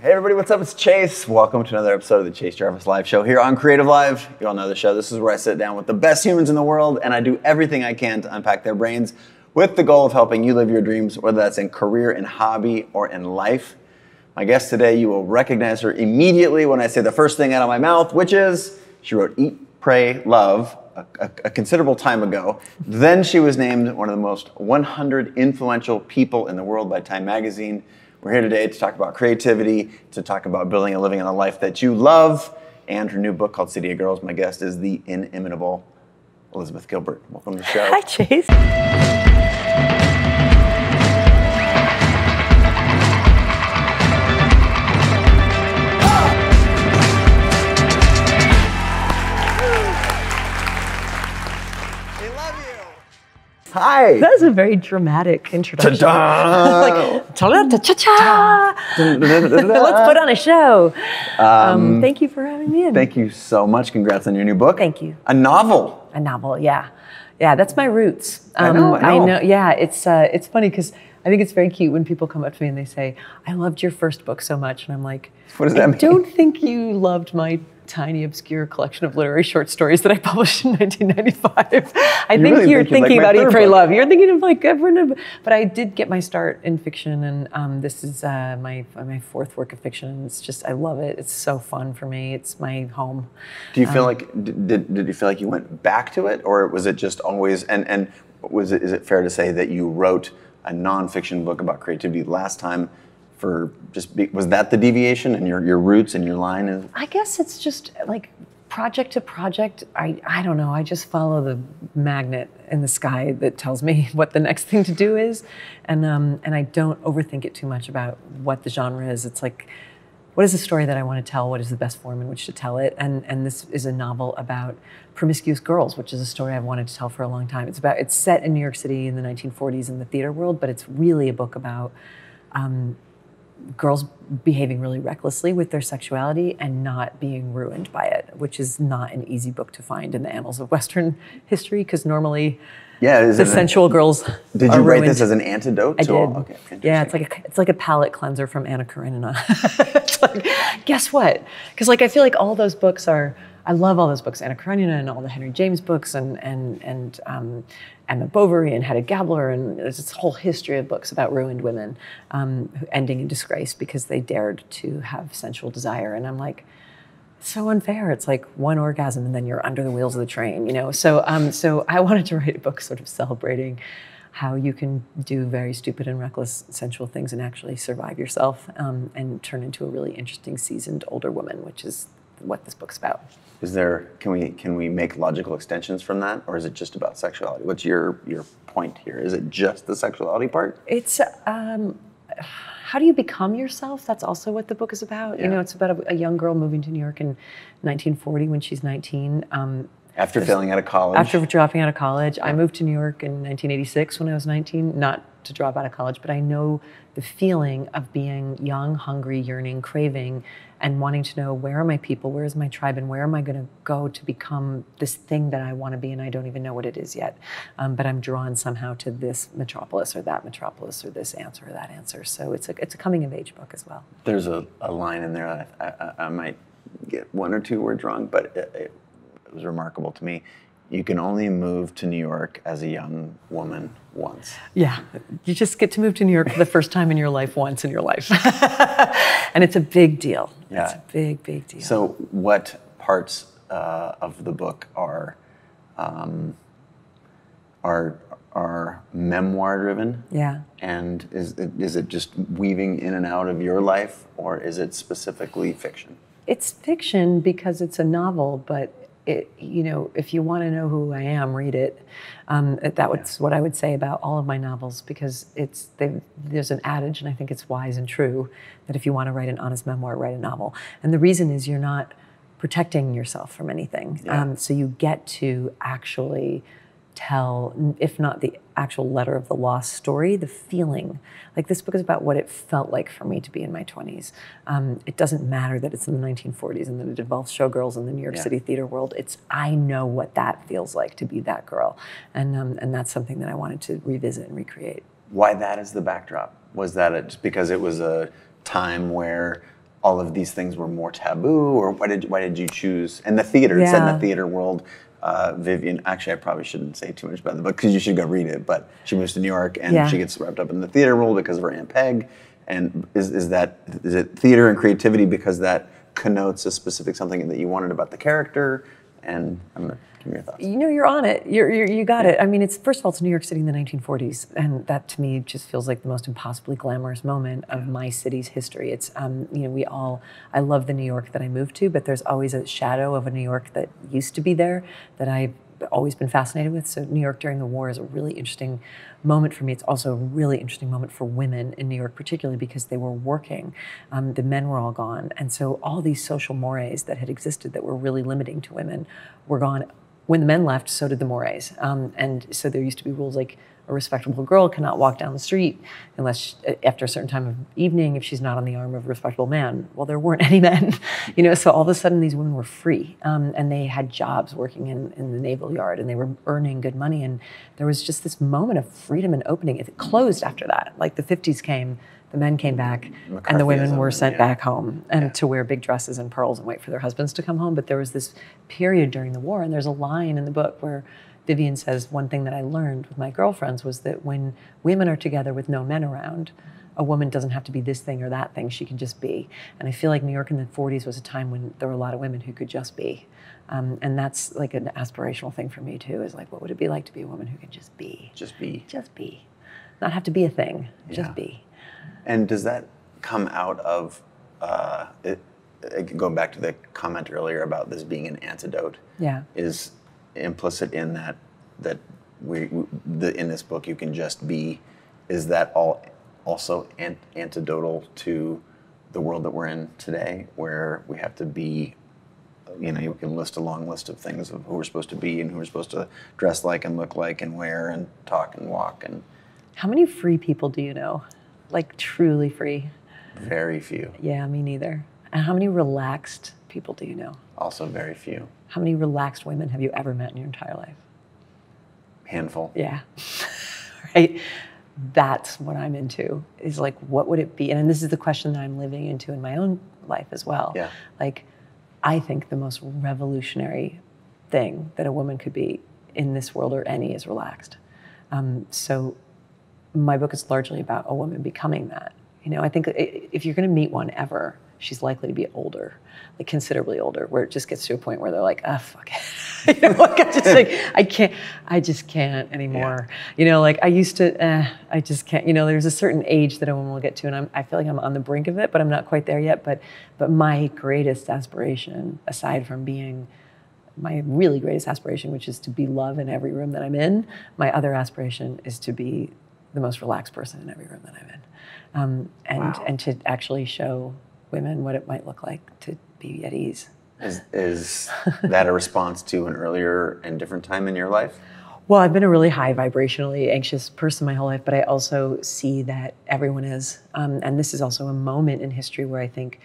Hey everybody, what's up? It's Chase. Welcome to another episode of the Chase Jarvis Live Show here on Creative Live. You all know the show. This is where I sit down with the best humans in the world and I do everything I can to unpack their brains with the goal of helping you live your dreams, whether that's in career, in hobby, or in life. My guest today, you will recognize her immediately when I say the first thing out of my mouth, which is she wrote Eat, Pray, Love a, a, a considerable time ago. Then she was named one of the most 100 influential people in the world by Time Magazine. We're here today to talk about creativity, to talk about building and living in a life that you love, and her new book called City of Girls. My guest is the inimitable Elizabeth Gilbert. Welcome to the show. Hi, Chase. Hi. That was a very dramatic introduction. Ta-da! like. Let's put on a show. Um, thank you for having me in. Thank you so much. Congrats on your new book. Thank you. A novel. A novel, yeah, yeah. That's my roots. I know, I know. Yeah, it's uh, it's funny because I think it's very cute when people come up to me and they say, "I loved your first book so much," and I'm like, What does that I mean? don't think you loved my tiny obscure collection of literary short stories that I published in 1995. I think really you're think you like thinking about Eat, Pray. Love. You're thinking of like I've written, a, but I did get my start in fiction, and um, this is uh, my my fourth work of fiction. It's just I love it. It's so fun for me. It's my home. Do you feel Um, like did, did you feel like you went back to it, or was it just always and and was it is it fair to say that you wrote a nonfiction book about creativity last time for just be, was that the deviation and your your roots and your line is I guess it's just like project to project. I, I don't know. I just follow the magnet in the sky that tells me what the next thing to do is, and um, and I don't overthink it too much about what the genre is. It's like, what is the story that I want to tell? What is the best form in which to tell it? And and this is a novel about promiscuous girls, which is a story I've wanted to tell for a long time. It's about it's set in New York City in the 1940s in the theater world, but it's really a book about girls behaving really recklessly with their sexuality and not being ruined by it, which is not an easy book to find in the annals of Western history because normally yeah the it an- sensual girls. did you write ruined. this as an antidote I to did. all okay yeah, it's like a it's like a palate cleanser from Anna Karenina. it's like, guess what? Because like I feel like all those books are. I love all those books, Anna Karenina and all the Henry James books, and and and um, Emma Bovary and Hedda Gabler, and there's this whole history of books about ruined women um, ending in disgrace because they dared to have sensual desire. And I'm like, so unfair. It's like one orgasm and then you're under the wheels of the train, you know. So, um, so I wanted to write a book sort of celebrating how you can do very stupid and reckless sensual things and actually survive yourself um, and turn into a really interesting, seasoned older woman, which is what this book's about. Is there can we can we make logical extensions from that or is it just about sexuality what's your your point here is it just the sexuality part It's um, how do you become yourself? That's also what the book is about. You know, it's about a, a young girl moving to New York in 1940 when she's 19. Um, after failing out of college After dropping out of college, I moved to New York in 1986 when I was 19, not to drop out of college, but I know the feeling of being young, hungry, yearning, craving, and wanting to know where are my people, where is my tribe, and where am I going to go to become this thing that I want to be, and I don't even know what it is yet. Um, but I'm drawn somehow to this metropolis or that metropolis or this answer or that answer. So it's a, it's a coming of age book as well. There's a, a line in there I, I, I might get one or two words wrong, but it, it was remarkable to me. You can only move to New York as a young woman once. Yeah, you just get to move to New York for the first time in your life once in your life. and it's a big deal. It's Yeah. a big, big deal. So, what parts uh, of the book are um, are are memoir driven? yeah. And is it, is it just weaving in and out of your life, or is it specifically fiction? It's fiction because it's a novel, but it, you know, if you want to know who I am, read it. Um, that was what I would say about all of my novels because it's they, there's an adage, and I think it's wise and true, that if you want to write an honest memoir, write a novel. And the reason is you're not protecting yourself from anything, Yeah. um, so you get to actually tell, if not the actual letter of the lost story, the feeling. Like this book is about what it felt like for me to be in my 20s. Um, it doesn't matter that it's in the 1940s and that it involves showgirls in the New York Yeah. City theater world. It's I know what that feels like to be that girl, and um, and that's something that I wanted to revisit and recreate. Why that is the backdrop? Was that it just because it was a time where all of these things were more taboo, or why did why did you choose? And the theater, it's in the theater world. Uh, Vivian, actually, I probably shouldn't say too much about the book because you should go read it. But she moves to New York and Yeah. she gets wrapped up in the theater world because of her aunt Peg. And is, is that is it theater and creativity because that connotes a specific something that you wanted about the character? And I'm me your thoughts. You know, you're on it. You're, you're, you got it. I mean, it's first of all, it's New York City in the 1940s, and that to me just feels like the most impossibly glamorous moment of my city's history. It's, um, you know, we all. I love the New York that I moved to, but there's always a shadow of a New York that used to be there that I've always been fascinated with. So New York during the war is a really interesting moment for me. It's also a really interesting moment for women in New York, particularly because they were working. Um, the men were all gone, and so all these social mores that had existed that were really limiting to women were gone when the men left, so did the mores. Um, and so there used to be rules like a respectable girl cannot walk down the street unless she, after a certain time of evening if she's not on the arm of a respectable man. Well, there weren't any men, you know. So all of a sudden, these women were free, um, and they had jobs working in, in the naval yard, and they were earning good money. And there was just this moment of freedom and opening. It closed after that. Like the 50s came, the men came back, and the women were sent yeah. back home and to wear big dresses and pearls and wait for their husbands to come home. But there was this period during the war, and there's a line in the book where Vivian says, One thing that I learned with my girlfriends was that when women are together with no men around, a woman doesn't have to be this thing or that thing, she can just be. And I feel like New York in the 40s was a time when there were a lot of women who could just be. Um, and that's like an aspirational thing for me too, is like, what would it be like to be a woman who could just be? Just be. Just be. Not have to be a thing, just be. And does that come out of uh, it, going back to the comment earlier about this being an antidote? Yeah. Is implicit in that that we, we the, in this book you can just be. Is that all also an, antidotal to the world that we're in today, where we have to be? You know, you can list a long list of things of who we're supposed to be and who we're supposed to dress like and look like and wear and talk and walk and How many free people do you know? Like truly free? very few. Yeah, me neither. And how many relaxed people do you know? Also, very few. How many relaxed women have you ever met in your entire life? Handful. Yeah. right? That's what I'm into. Is like, what would it be? And this is the question that I'm living into in my own life as well. Yeah. Like, I think the most revolutionary thing that a woman could be in this world or any is relaxed. Um, so, my book is largely about a woman becoming that. You know, I think if you're going to meet one ever, she's likely to be older, like considerably older, where it just gets to a point where they're like, ah, fuck it. you know, like I just like I can't, I just can't anymore. You know, like I used to, eh, I just can't. You know, there's a certain age that a woman will get to, and I'm, I feel like I'm on the brink of it, but I'm not quite there yet. But, but my greatest aspiration, aside from being my really greatest aspiration, which is to be love in every room that I'm in. My other aspiration is to be the most relaxed person in every room that I'm in, um, and Wow. and to actually show women what it might look like to be at ease. Is, is that a response to an earlier and different time in your life? Well, I've been a really high vibrationally anxious person my whole life, but I also see that everyone is. Um, and this is also a moment in history where I think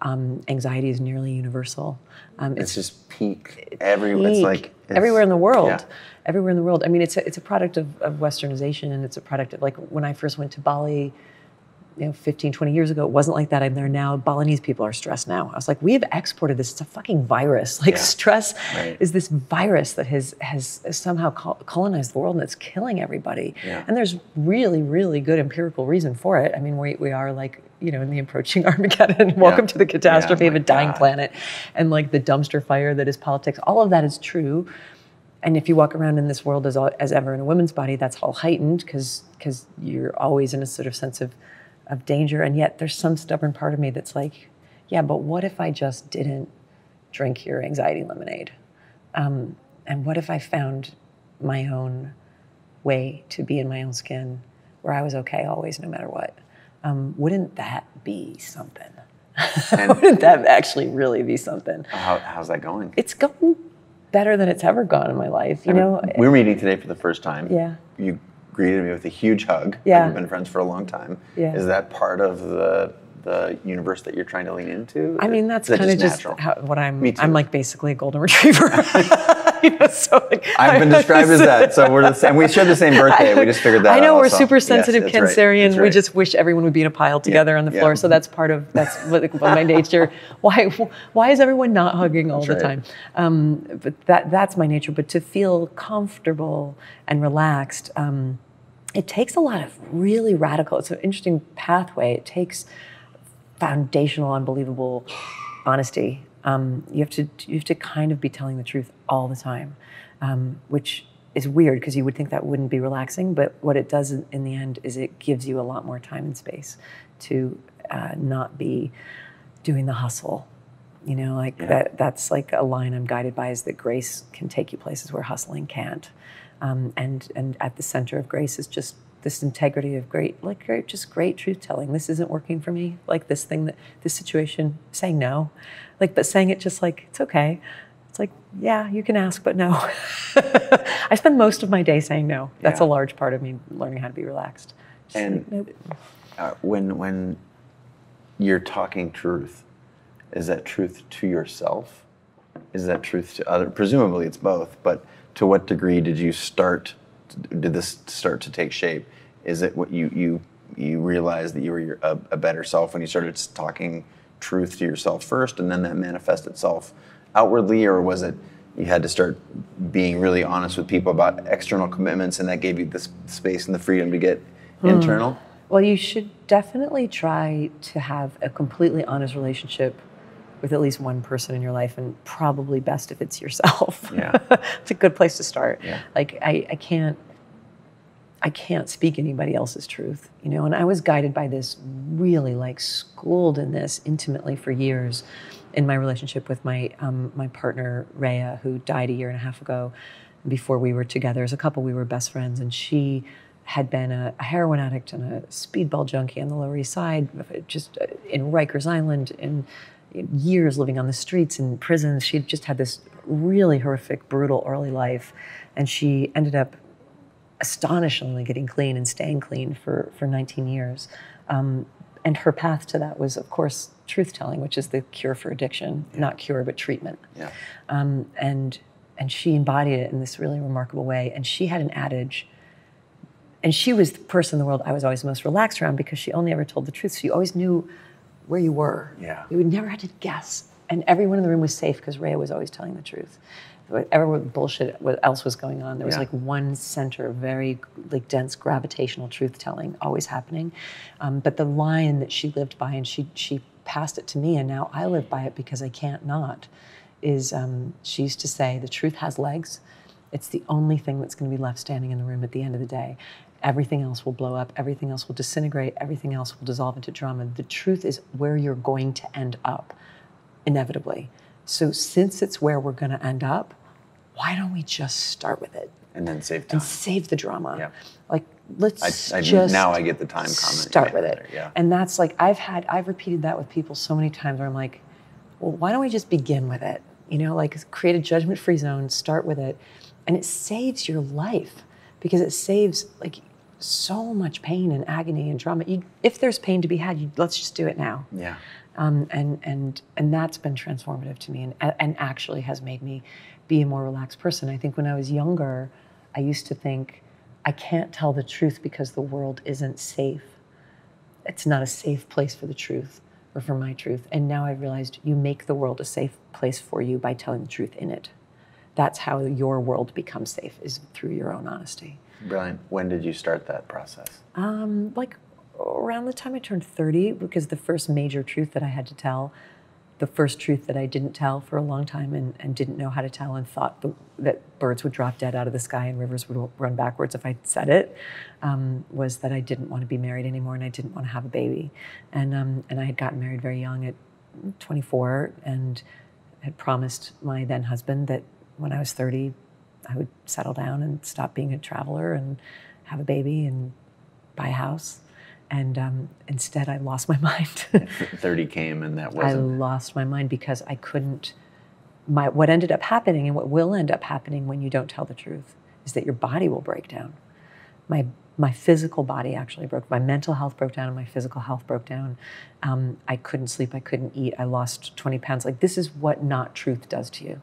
um, anxiety is nearly universal. Um, It's just peak. Every it's like it's- everywhere in the world. Yeah. Everywhere in the world. I mean, it's a, it's a product of, of westernization and it's a product of like when I first went to Bali, you know, 15, 20 years ago, it wasn't like that. I'm there now. Balinese people are stressed now. I was like, we have exported this. It's a fucking virus. Like Yeah. stress Right. is this virus that has has somehow colonized the world and it's killing everybody. Yeah. And there's really, really good empirical reason for it. I mean, we, we are like, you know, in the approaching Armageddon. Welcome to the catastrophe Yeah, of a dying God. planet and like the dumpster fire that is politics. All of that is true. And if you walk around in this world as, as ever in a woman's body, that's all heightened because because you're always in a sort of sense of, of danger. And yet there's some stubborn part of me that's like, yeah, but what if I just didn't drink your anxiety lemonade? Um, and what if I found my own way to be in my own skin where I was okay always, no matter what? Um, wouldn't that be something? wouldn't that actually really be something? How, how's that going? It's going better than it's ever gone in my life. You know, we're meeting today for the first time. Yeah. You greeted me with a huge hug. Yeah. We've been friends for a long time. Yeah. Is that part of the the universe that you're trying to lean into? I mean, that's kind of just natural? how, what I'm. Me too. I'm like basically a golden retriever. you know, so like, I've been described as that, so we're the same. We share the same birthday. We just figured that. Out. I know we're also. super Yes, sensitive that's right. Cancerian. We just wish everyone would be in a pile together on the yeah. floor. So that's part of that's what my nature. Why why is everyone not hugging all That's the right. time? Um, but that that's my nature. But to feel comfortable and relaxed. Um, it takes a lot of really radical. It's an interesting pathway. It takes foundational, unbelievable honesty. Um, you have to you have to kind of be telling the truth all the time, um, which is weird because you would think that wouldn't be relaxing. But what it does in, the end is it gives you a lot more time and space to uh, not be doing the hustle. You know, like that. That's like a line I'm guided by: is that grace can take you places where hustling can't. Um, and and at the center of grace is just this integrity of great, like great, just great truth telling. This isn't working for me. Like this thing that this situation, saying no, like but saying it just like it's okay. It's like yeah, you can ask, but no. I spend most of my day saying no. That's Yeah. a large part of me learning how to be relaxed. Just And- like, nope. Uh, when when you're talking truth, is that truth to yourself? Is that truth to other? Presumably, it's both. But to what degree did you start? Did this start to take shape? Is it what you you you realized that you were your, a, a better self when you started talking truth to yourself first, and then that manifest itself outwardly, or was it you had to start being really honest with people about external commitments, and that gave you the space and the freedom to get hmm. internal? Well, you should definitely try to have a completely honest relationship with at least one person in your life, and probably best if it's yourself. Yeah. it's a good place to start. Yeah. Like I, I can't, I can't speak anybody else's truth, you know. And I was guided by this, really like schooled in this intimately for years, in my relationship with my um, my partner Rayya, who died a year and a half ago. Before we were together as a couple, we were best friends, and she had been a, a heroin addict and a speedball junkie on the Lower East Side, just uh, in Rikers Island, in years living on the streets in prisons. She'd just had this really horrific, brutal early life, and she ended up astonishingly getting clean and staying clean for, for 19 years. Um, and her path to that was, of course, truth telling, which is the cure for addiction, not cure, but treatment. Yeah. Um, and, and she embodied it in this really remarkable way. And she had an adage, and she was the person in the world I was always most relaxed around because she only ever told the truth. So you always knew where you were. Yeah. You would never have to guess. And everyone in the room was safe because Rayya was always telling the truth. Whatever bullshit what else was going on, there was Yeah. like one center, very like dense gravitational truth telling always happening. Um, but the line that she lived by, and she she passed it to me, and now I live by it because I can't not. Is um, she used to say, the truth has legs. It's the only thing that's going to be left standing in the room at the end of the day. Everything else will blow up. Everything else will disintegrate. Everything else will dissolve into drama. The truth is where you're going to end up, inevitably. So since it's where we're going to end up, why don't we just start with it And then save time. and save the drama? Yeah. Like let's I, I, just now I get the time comment. start with it. Yeah. And that's like I've had I've repeated that with people so many times where I'm like, well, why don't we just begin with it? You know, like create a judgment-free zone, start with it, and it saves your life because it saves like so much pain and agony and trauma. You, if there's pain to be had, you, let's just do it now. yeah. Um, and and and that's been transformative to me, and and actually has made me be a more relaxed person. I think when I was younger, I used to think I can't tell the truth because the world isn't safe. It's not a safe place for the truth or for my truth. And now I've realized you make the world a safe place for you by telling the truth in it. That's how your world becomes safe is through your own honesty. Brilliant. When did you start that process? Um, like around the time I turned 30, because the first major truth that I had to tell, the first truth that I didn't tell for a long time and, and didn't know how to tell and thought the, that birds would drop dead out of the sky and rivers would run backwards if I said it, um, was that I didn't want to be married anymore and I didn't want to have a baby. And, um, and I had gotten married very young at 24 and had promised my then husband that when I was 30, I would settle down and stop being a traveler and have a baby and buy a house. And um, instead, I lost my mind. 30 came and that wasn't. I lost my mind because I couldn't. My what ended up happening and what will end up happening when you don't tell the truth is that your body will break down. My my physical body actually broke. My mental health broke down, and my physical health broke down. Um, I couldn't sleep. I couldn't eat. I lost 20 pounds. Like this is what not truth does to you.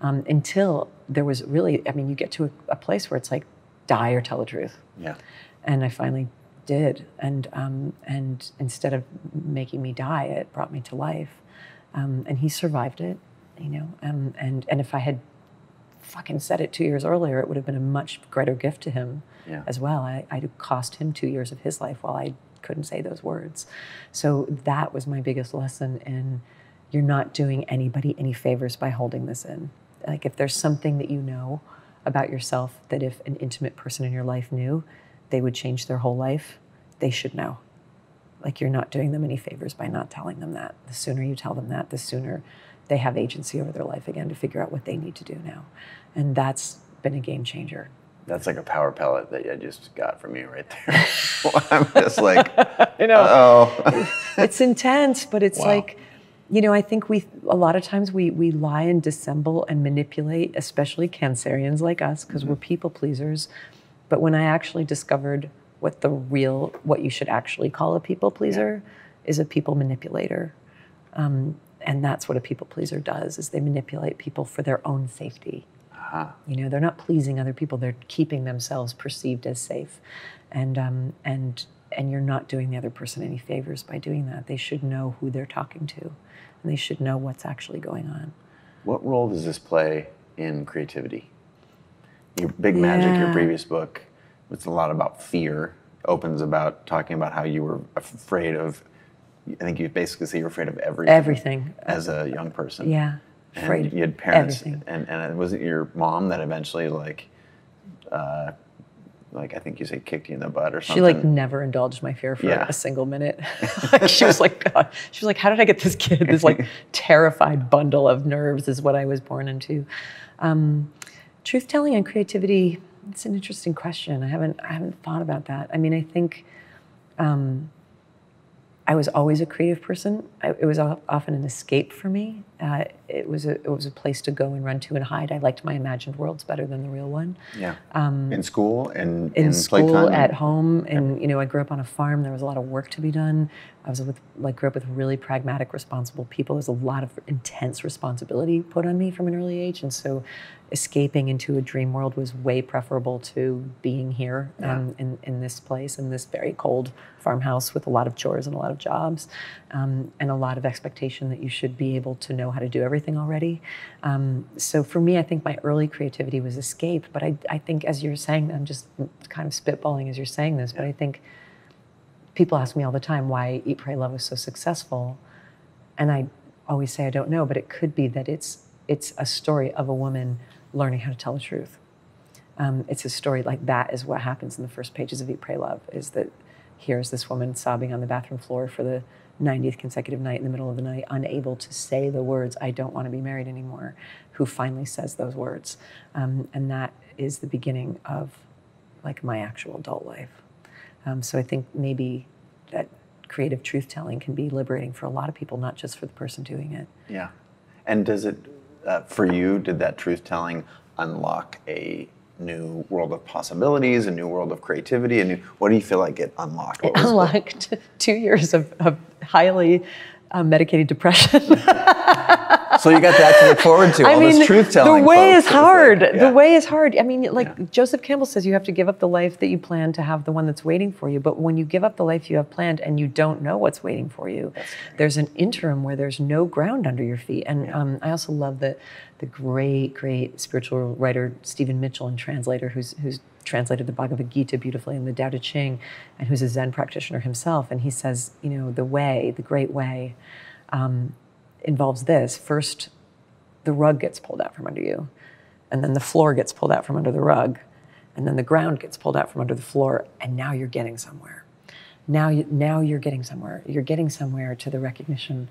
Um, until there was really, I mean, you get to a, a, place where it's like, die or tell the truth. Yeah. And I finally did, and um, and instead of making me die, it brought me to life. Um, and he survived it, you know. Um, and and if I had fucking said it two years earlier, it would have been a much greater gift to him yeah. as well. I, I cost him two years of his life while I couldn't say those words. So that was my biggest lesson in you're not doing anybody any favors by holding this in. Like if there's something that you know about yourself that if an intimate person in your life knew, they would change their whole life, they should know. Like you're not doing them any favors by not telling them that. The sooner you tell them that, the sooner they have agency over their life again to figure out what they need to do now. And that's been a game changer. That's like a power pellet that I just got from you right there. I'm just like, you know, oh. it's intense, but it's wow. like, you know, I think we a lot of times we we lie and dissemble and manipulate, especially Cancerians like us, because mm-hmm. we're people pleasers. But when I actually discovered what the real, what you should actually call a people pleaser, yeah. is a people manipulator. Um, and that's what a people pleaser does is they manipulate people for their own safety. Uh-huh. you know they're not pleasing other people they're keeping themselves perceived as safe. And um, and and you're not doing the other person any favors by doing that. They should know who they're talking to. And they should know what's actually going on. What role does this play in creativity? Your big magic yeah. your previous book it's a lot about fear opens about talking about how you were afraid of I think you basically say you're afraid of everything. Everything. As a young person. Yeah. Afraid. And you had parents, everything. and and was it your mom that eventually like, uh, like I think you say kicked you in the butt or something? She like never indulged my fear for yeah. a single minute. she was like, God. she was like, how did I get this kid? This like terrified bundle of nerves is what I was born into. Um, truth telling and creativity. It's an interesting question. I haven't I haven't thought about that. I mean, I think. Um, I was always a creative person. I, it was often an escape for me. Uh, it was a it was a place to go and run to and hide. I liked my imagined worlds better than the real one. Yeah. Um, in school and in, in school playtime? at home, and you know, I grew up on a farm. There was a lot of work to be done. I was with like grew up with really pragmatic, responsible people. There's a lot of intense responsibility put on me from an early age, and so escaping into a dream world was way preferable to being here yeah. um, in, in this place, in this very cold farmhouse with a lot of chores and a lot of jobs, um, and a lot of expectation that you should be able to know how to do everything already. Um, so for me, I think my early creativity was escape, but I, I think as you're saying, I'm just kind of spitballing as you're saying this, but I think people ask me all the time why Eat, Pray, Love was so successful. And I always say I don't know, but it could be that it's it's a story of a woman learning how to tell the truth. Um, it's a story like that is what happens in the first pages of Eat, Pray, Love. Is that here's this woman sobbing on the bathroom floor for the 90th consecutive night in the middle of the night, unable to say the words, I don't want to be married anymore, who finally says those words. Um, and that is the beginning of like my actual adult life. Um, so I think maybe that creative truth telling can be liberating for a lot of people, not just for the person doing it. Yeah. And does it, uh, for you, did that truth telling unlock a new world of possibilities, a new world of creativity, a new, what do you feel like it unlocked? It unlocked two years of, of highly um, medicated depression. so you got that to look forward to. I mean, truth telling. The way is hard. yeah. The way is hard. I mean, like yeah. Joseph Campbell says, you have to give up the life that you plan to have the one that's waiting for you. But when you give up the life you have planned and you don't know what's waiting for you, there's an interim where there's no ground under your feet. And yeah. um, I also love the the great, great spiritual writer Stephen Mitchell and translator who's who's translated the Bhagavad Gita beautifully and the Tao Te Ching, and who's a Zen practitioner himself. And he says, you know, the way, the great way, um, involves this. First, the rug gets pulled out from under you, and then the floor gets pulled out from under the rug, and then the ground gets pulled out from under the floor, and now you're getting somewhere. Now, you, now you're getting somewhere. You're getting somewhere to the recognition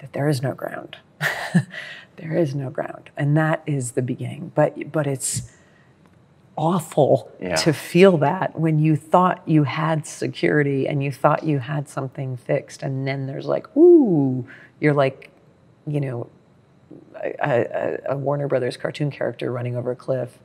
that there is no ground. there is no ground, and that is the beginning. But but it's awful yeah. to feel that when you thought you had security and you thought you had something fixed and then there's like ooh you're like you know a, a, a warner brothers cartoon character running over a cliff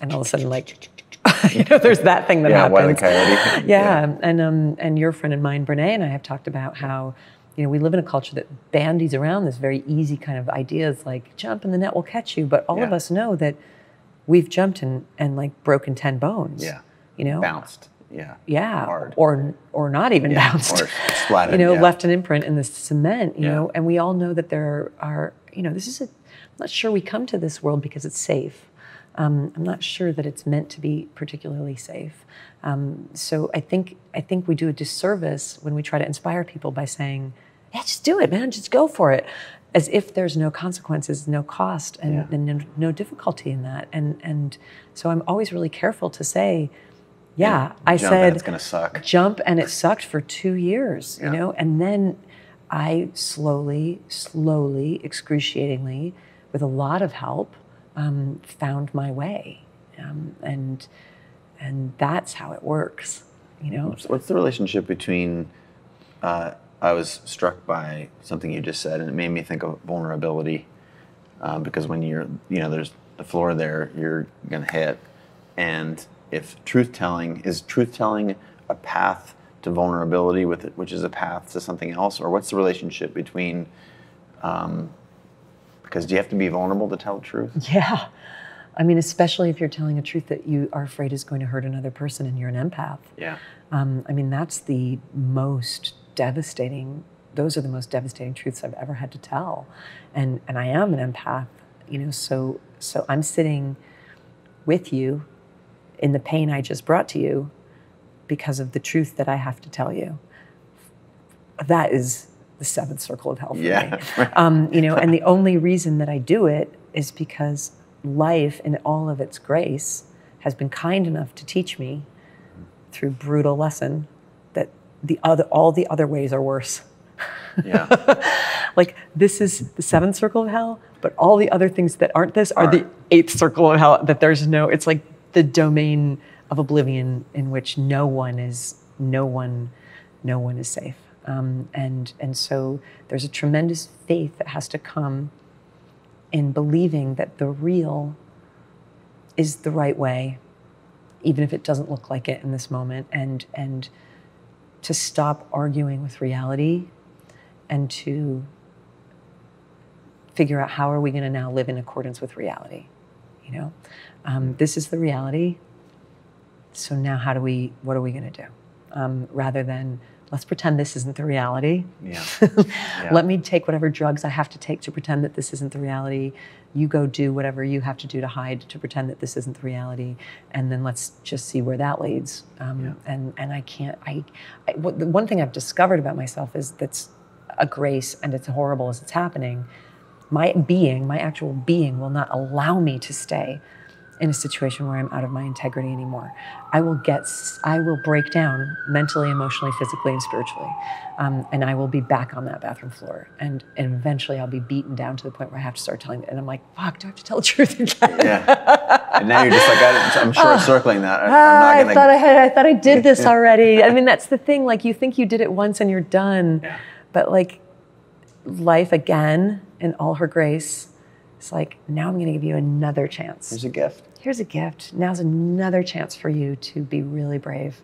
and all of a sudden, like, you know, there's that thing that Yeah, happens. Coyote. Yeah, and um, and your friend and mine, Brene, and I have talked about how, you know, we live in a culture that bandies around this very easy kind of ideas like jump and the net will catch you, but all of us know that we've jumped and and like broken ten bones. Yeah. you know, Bounced. Yeah. yeah, Hard. or or not even Yeah, bounced, or splattered, you know, yeah. left an imprint in the cement, you Yeah. know, and we all know that there are, you know, this is a. I'm not sure we come to this world because it's safe. Um, I'm not sure that it's meant to be particularly safe. Um, so I think I think we do a disservice when we try to inspire people by saying, "Yeah, just do it, man. Just go for it," as if there's no consequences, no cost, and, Yeah. and no, no difficulty in that. And and so I'm always really careful to say, "Yeah, I Jump said it's gonna suck. jump and it sucked for two years Yeah. you know and then i slowly slowly excruciatingly with a lot of help um, found my way um, and and that's how it works you know What's the relationship between? Uh, I was struck by something you just said, and it made me think of vulnerability. Um, because when you're, you know, there's the floor there, you're gonna hit, and if truth telling is truth telling a path to vulnerability with it, which is a path to something else, or what's the relationship between? Um, because do you have to be vulnerable to tell the truth? yeah i mean especially if you're telling a truth that you are afraid is going to hurt another person and you're an empath Yeah. Um, I mean, that's the most devastating. Those are the most devastating truths I've ever had to tell, and and I am an empath, you know. So so I'm sitting with you in the pain I just brought to you because of the truth that I have to tell you. That is the seventh circle of hell for Yeah. me. Um, you know, and the only reason that I do it is because life, in all of its grace, has been kind enough to teach me through brutal lesson that the other all the other ways are worse. Yeah. Like this is the seventh circle of hell, but all the other things that aren't this are, Are. the eighth circle of hell. That there's no. It's like the domain of oblivion in which no one is no one no one is safe. Um, and and so there's a tremendous faith that has to come in believing that the real is the right way, even if it doesn't look like it in this moment, and and to stop arguing with reality and to figure out how are we going to now live in accordance with reality you know? Um, this is the reality. So now how do we what are we going to do? Um, rather than let's pretend this isn't the reality. Yeah. let me take whatever drugs i have to take to pretend that this isn't the reality. You go do whatever you have to do to hide to pretend that this isn't the reality. And then let's just see where that leads. Um, and and i can't i, I what, the one thing i've discovered about myself is that's a grace and it's horrible as it's happening my being, my actual being, will not allow me to stay in a situation where I'm out of my integrity anymore. I will get, I will break down mentally, emotionally, physically, and spiritually, um, and I will be back on that bathroom floor. And, and eventually, I'll be beaten down to the point where I have to start telling. And I'm like, fuck, do I have to tell the truth again? Yeah. And now you're just like, I, I'm short circling that. I, Ah, I'm not gonna. thought I had. I thought I did this already. I mean, that's the thing. Like, you think you did it once and you're done, Yeah. but like, life again in all her grace. It's like now I'm going to give you another chance. Here's a gift. Here's a gift. Now's another chance for you to be really brave,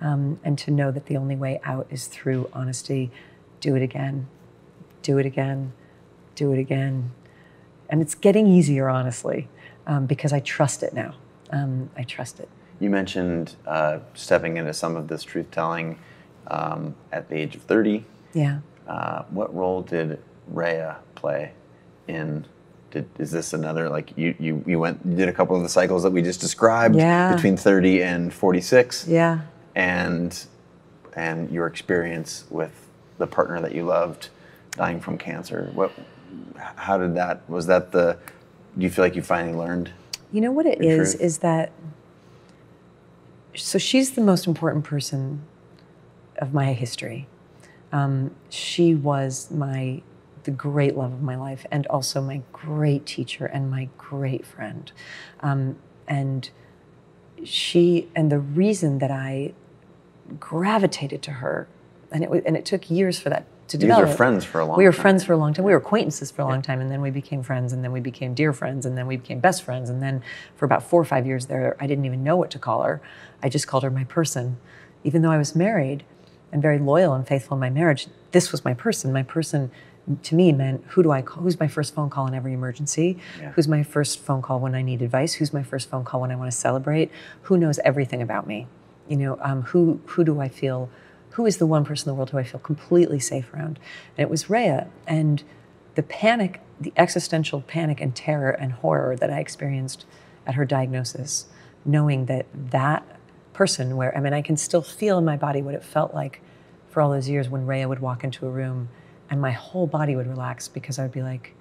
um, and to know that the only way out is through honesty. Do it again. Do it again. Do it again. And it's getting easier, honestly, um, because I trust it now. Um, I trust it. You mentioned uh, stepping into some of this truth telling um, at the age of 30. Yeah. Uh, what role did Rayya play in? Did, is this another like you, you you went you did a couple of the cycles that we just described Yeah. between 30 and 46 Yeah. and and your experience with the partner that you loved dying from cancer what how did that was that the do you feel like you finally learned You know what it is truth. Is that so she's the most important person of my history. Um, she was my the great love of my life, and also my great teacher and my great friend. Um, and she and the reason that I gravitated to her, and it and it took years for that to develop. were friends for a long We were time. friends for a long time. We were acquaintances for a long time, and then we became friends, and then we became dear friends, and then we became best friends, and then for about four or five years there, I didn't even know what to call her. I just called her my person, even though I was married and very loyal and faithful in my marriage. This was my person. My person to me meant who do I call? Who's my first phone call in every emergency? Yeah. Who's my first phone call when I need advice? Who's my first phone call when I want to celebrate? Who knows everything about me? You know, um, who who do I feel? Who is the one person in the world who I feel completely safe around? And it was Rayya. And the panic, the existential panic and terror and horror that I experienced at her diagnosis, knowing that that person, where I mean, I can still feel in my body what it felt like for all those years when Rayya would walk into a room and my whole body would relax because I would be like,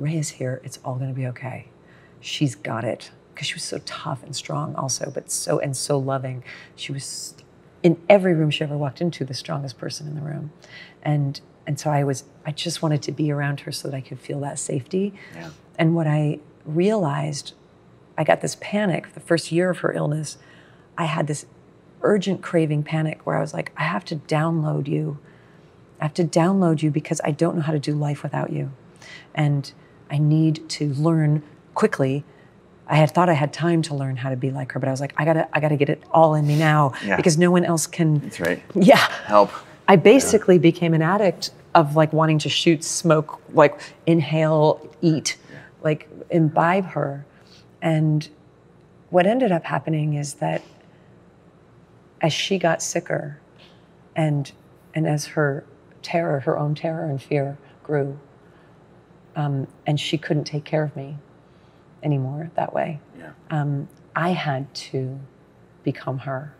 Rayya's here. It's all going to be okay. She's got it. Because she was so tough and strong, also, but so and so loving. She was in every room she ever walked into the strongest person in the room, and and so I was. I just wanted to be around her so that I could feel that safety. Yeah. And what I realized, I got this panic the first year of her illness. I had this urgent craving panic where I was like, I have to download you. I have to download you because I don't know how to do life without you. And I need to learn quickly. I had thought I had time to learn how to be like her, but I was like, I gotta, I gotta get it all in me now Yeah. because no one else can. That's right. Yeah. Help. I basically became an addict of like wanting to shoot, smoke, like inhale, eat, like imbibe her. And what ended up happening is that as she got sicker and and as her terror, her own terror and fear grew, um, and she couldn't take care of me anymore that way, Yeah. um, I had to become her,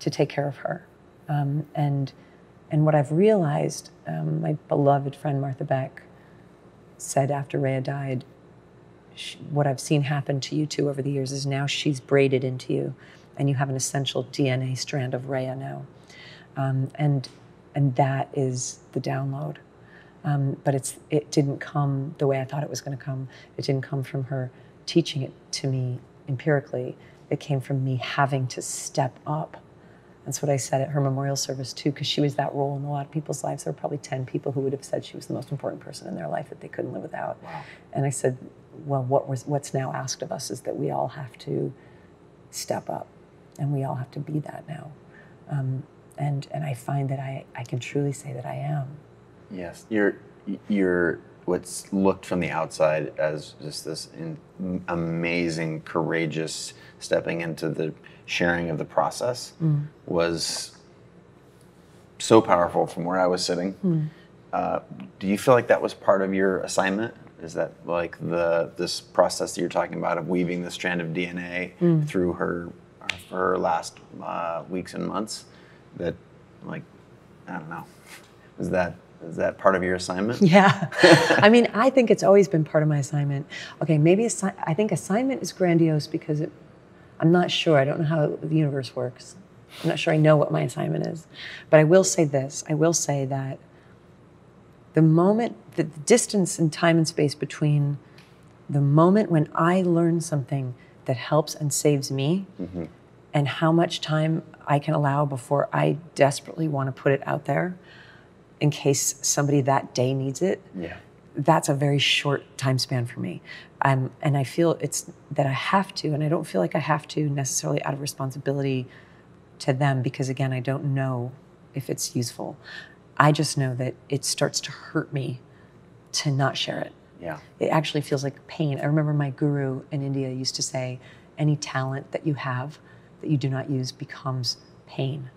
to take care of her. Um, and and what I've realized, um, my beloved friend Martha Beck said after Rayya died, sh what I've seen happen to you two over the years is now she's braided into you, and you have an essential DNA strand of Rayya now, um, and and that is the download. Um, but it's it didn't come the way I thought it was going to come. It didn't come from her teaching it to me empirically. It came from me having to step up. That's what I said at her memorial service too, because she was that role in a lot of people's lives. There were probably ten people who would have said she was the most important person in their life that they couldn't live without. Wow. And I said, well, what was what's now asked of us is that we all have to step up, and we all have to be that now. Um, and and I find that I I can truly say that I am. Yes, you're you're what's looked from the outside as just this in, amazing, courageous stepping into the sharing of the process was so powerful from where I was sitting. Uh, do you feel like that was part of your assignment? Is that like the this process that you're talking about of weaving the strand of DNA through her her last uh, weeks and months? That like I don't know. Is that is that part of your assignment? Yeah. I mean, I think it's always been part of my assignment. Okay, maybe assi- I think assignment is grandiose because it, I'm not sure. I don't know how the universe works. I'm not sure I know what my assignment is. But I will say this I will say that the moment, the distance in time and space between the moment when I learn something that helps and saves me and how much time I can allow before I desperately want to put it out there in case somebody that day needs it Yeah. that's a very short time span for me. Um, and I feel it's that I have to, and I don't feel like I have to necessarily out of responsibility to them because, again, I don't know if it's useful. I just know that it starts to hurt me to not share it. Yeah. It actually feels like pain. I remember my guru in India used to say, any talent that you have that you do not use becomes pain.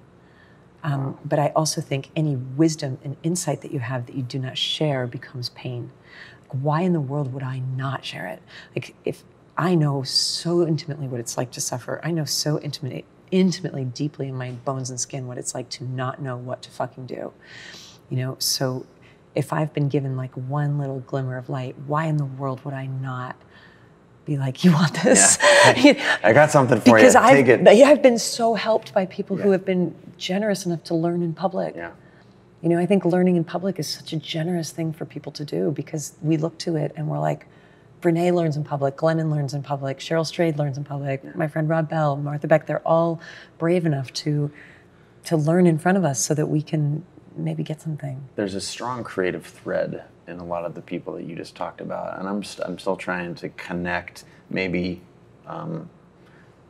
Um, but I also think any wisdom and insight that you have that you do not share becomes pain. Like, why in the world would I not share it? Like, if I know so intimately what it's like to suffer, I know so intimately, intimately, deeply in my bones and skin what it's like to not know what to fucking do. You know, so if I've been given like one little glimmer of light, why in the world would I not be like, you want this? Yeah. I got something for because you. I've, Take it. yeah, I've been so helped by people who have been generous enough to learn in public. Yeah. You know, I think learning in public is such a generous thing for people to do because we look to it and we're like, Brene learns in public, Glennon learns in public, Cheryl Strayed learns in public, my friend Rob Bell, Martha Beck, they're all brave enough to to learn in front of us so that we can maybe get something. There's a strong creative thread in a lot of the people that you just talked about, and I'm st- I'm still trying to connect, maybe um,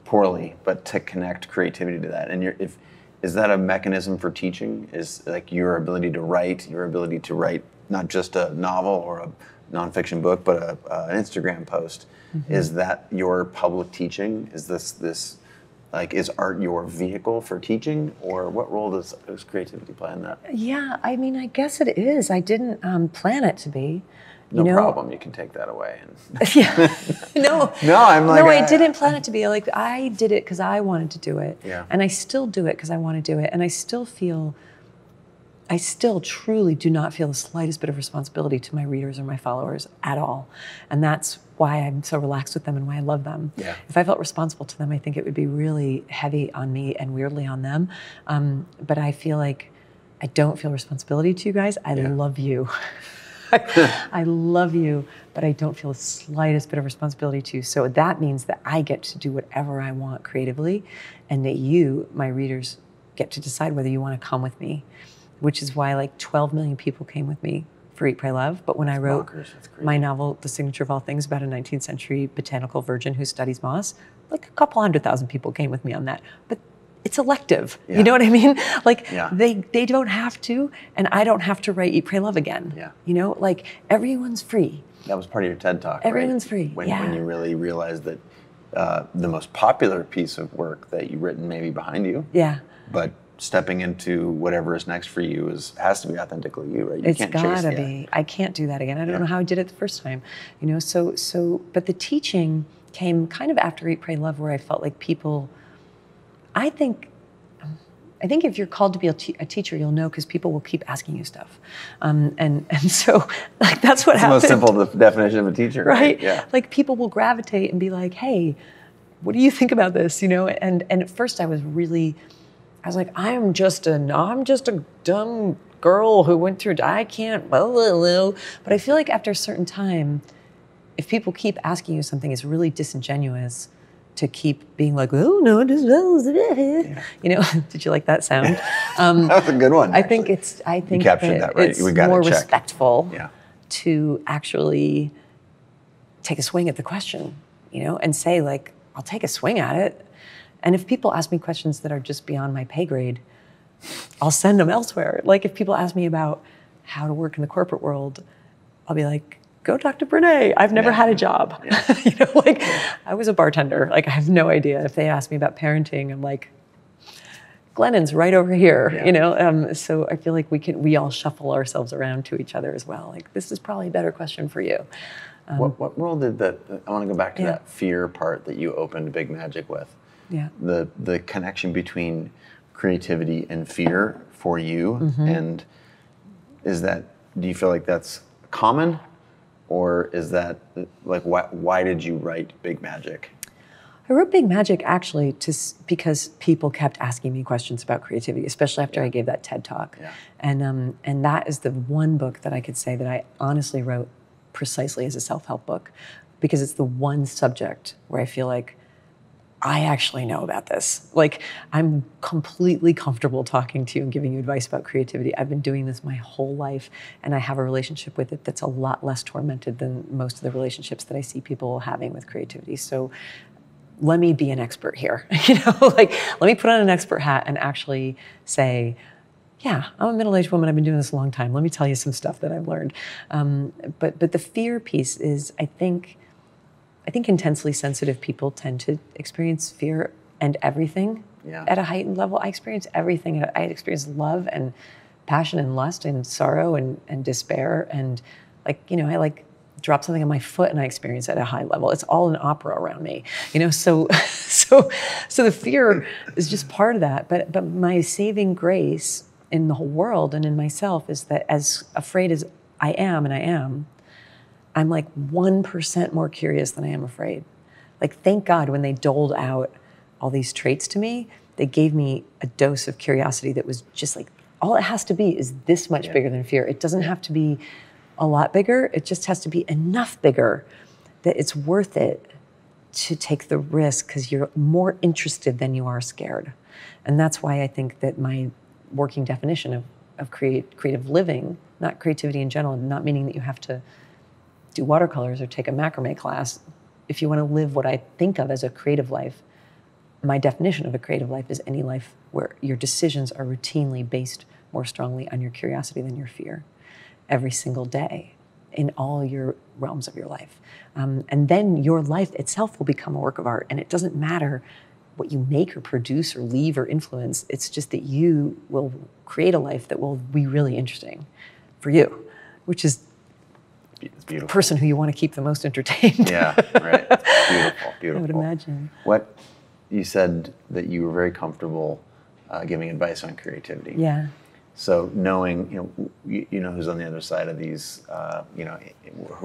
poorly, but to connect creativity to that. And if is that a mechanism for teaching? Is like your ability to write, your ability to write not just a novel or a nonfiction book, but a, uh, an Instagram post. Mm-hmm. Is that your public teaching? Is this this like is art your vehicle for teaching, or what role does, does creativity play in that? Yeah, I mean, I guess it is. I didn't um, plan it to be. No you know? problem. You can take that away. And yeah. No. no, I'm like. No, I, I didn't plan it to be. Like I did it because I wanted to do it. Yeah. And I still do it because I want to do it, and I still feel I still truly do not feel the slightest bit of responsibility to my readers or my followers at all. And that's why I'm so relaxed with them and why I love them. Yeah. If I felt responsible to them, I think it would be really heavy on me and weirdly on them. Um, but I feel like I don't feel responsibility to you guys. I Yeah. love you. I love you, but I don't feel the slightest bit of responsibility to you. So that means that I get to do whatever I want creatively, and that you, my readers, get to decide whether you want to come with me which is why like 12 million people came with me for Eat, Pray, Love. But when I wrote. That's my novel, The Signature of All Things, about a 19th century botanical virgin who studies moss, like a couple hundred thousand people came with me on that. But it's elective. Yeah. You know what I mean? Like Yeah. they they don't have to, and I don't have to write Eat, Pray, Love again. Yeah. You know, like everyone's free. That was part of your TED talk. Everyone's right? free, When, yeah. when you really realized that uh, the most popular piece of work that you've written may be behind you, Yeah. but stepping into whatever is next for you is has to be authentically you, right? You It's gotta be. I can't do that again. I don't Yeah. know how I did it the first time. You know, so so but the teaching came kind of after Eat, Pray, Love, where I felt like people. I think. I think if you're called to be a, te- a teacher, you'll know because people will keep asking you stuff, um, and and so like that's what It's the most simple de- definition of a teacher, right? right? Yeah. Like people will gravitate and be like, "Hey, what do you think about this?" You know, and and at first I was really, I was like, "I'm just a, I'm just a dumb girl who went through. I can't." Blah, blah, blah. But I feel like after a certain time, if people keep asking you something, it's really disingenuous to keep being like, "Oh no, this you know." Did you like that sound? Um, That was a good one. I think it's. I think captured that right. It's We got more checked. respectful Yeah. to actually take a swing at the question, you know, and say like, "I'll take a swing at it." And if people ask me questions that are just beyond my pay grade, I'll send them elsewhere. Like if people ask me about how to work in the corporate world, I'll be like, "Go talk to Brene. I've never Yeah. had a job." you know, like I was a bartender. Like I have no idea. If they ask me about parenting, I'm like, Glennon's right over here, Yeah. you know. Um, so I feel like we can we all shuffle ourselves around to each other as well. Like this is probably a better question for you. what, what role did that? I want to go back to Yeah. that fear part that you opened Big Magic with. Yeah. the the connection between creativity and fear for you Mm-hmm. and is that do you feel like that's common or is that like why, why did you write big magic I wrote Big Magic actually to because people kept asking me questions about creativity, especially after I gave that TED talk. Yeah. And um, and that is the one book that I could say that I honestly wrote precisely as a self-help book, because it's the one subject where I feel like I actually know about this. Like I'm completely comfortable talking to you and giving you advice about creativity. I've been doing this my whole life and I have a relationship with it that's a lot less tormented than most of the relationships that I see people having with creativity. So let me be an expert here. you know, like let me put on an expert hat and actually say, yeah, I'm a middle-aged woman. I've been doing this a long time. Let me tell you some stuff that I've learned. Um, but but the fear piece is, I think, I think intensely sensitive people tend to experience fear and everything Yeah. at a heightened level. I experience everything. I experience love and passion and lust and sorrow and, and despair and like you know I like drop something on my foot and I experience it at a high level. It's all an opera around me, you know. So so so the fear is just part of that. But but my saving grace in the whole world and in myself is that as afraid as I am and I am, I'm like 1% more curious than I am afraid. Like, thank God when they doled out all these traits to me, they gave me a dose of curiosity that was just like, all it has to be is this much bigger than fear. It doesn't have to be a lot bigger, it just has to be enough bigger that it's worth it to take the risk because you're more interested than you are scared. And that's why I think that my working definition of, of create, creative living, not creativity in general, not meaning that you have to do watercolors or take a macrame class. If you want to live what I think of as a creative life, my definition of a creative life is any life where your decisions are routinely based more strongly on your curiosity than your fear every single day in all your realms of your life. Um, and then your life itself will become a work of art. And it doesn't matter what you make or produce or leave or influence, it's just that you will create a life that will be really interesting for you, which is It's beautiful. person who you want to keep the most entertained. Yeah, right. Beautiful, beautiful. I would imagine. What you said that you were very comfortable uh, giving advice on creativity. Yeah. So knowing, you know, you, you know who's on the other side of these, uh, you know,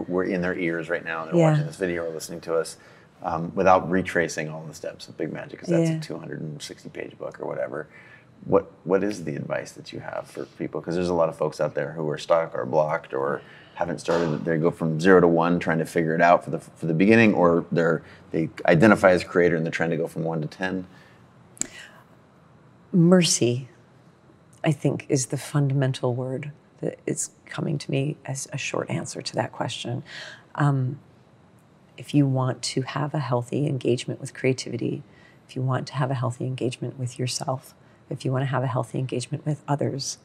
we're in their ears right now and they're Yeah. watching this video or listening to us, um, without retracing all the steps of Big Magic, because that's Yeah. a 260 page book or whatever. What what is the advice that you have for people? Because there's a lot of folks out there who are stuck or blocked or haven't started. They go from zero to one, trying to figure it out for the for the beginning, or they're they identify as creator and they're trying to go from one to ten. mercy, I think, is the fundamental word that is coming to me as a short answer to that question. Um, if you want to have a healthy engagement with creativity, if you want to have a healthy engagement with yourself, if you want to have a healthy engagement with others,